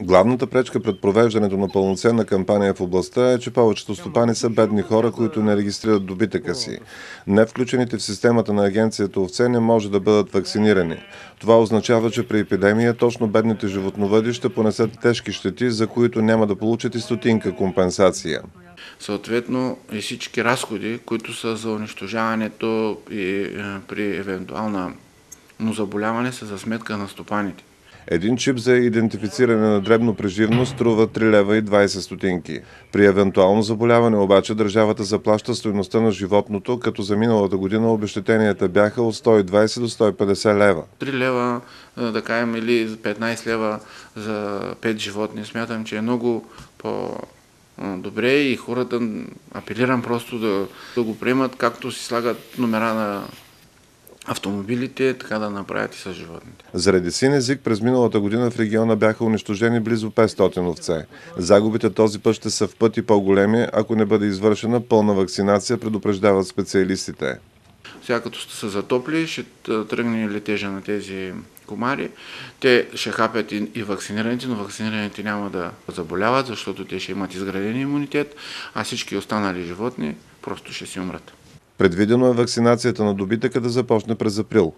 Главната пречка пред провеждането на пълноценна кампания в областта е, че повечето стопани са бедни хора, които не регистрират добитъка си. Не включените в системата на агенцията овце не може да бъдат вакцинирани. Това означава, че при епидемия точно бедните животновъди ще понесат тежки щети, за които няма да получат и стотинка компенсация. Съответно и всички разходи, които са за унищожаването и е, при евентуална но заболяване са за сметка на стопаните. Един чип за идентифициране на дребно преживно струва 3 лева и 20 стотинки. При евентуално заболяване обаче държавата заплаща стоеността на животното, като за миналата година обещетенията бяха от 120 до 150 лева. 3 лева, да кажем, или 15 лева за 5 животни, смятам, че е много по добре и хората апелирам просто да, да го приемат, както си слагат номера на автомобилите, така да направят и с животните. Заради син език през миналата година в региона бяха унищожени близо 500 овце. Загубите този път ще са в пъти по-големи, ако не бъде извършена пълна вакцинация, предупреждават специалистите. Сега като сте се затопли, ще тръгне летежа на тези комари. Те ще хапят и, и вакцинираните, но вакцинираните няма да заболяват, защото те ще имат изграден имунитет, а всички останали животни просто ще си умрат. Предвидено е вакцинацията на добитъка да започне през април.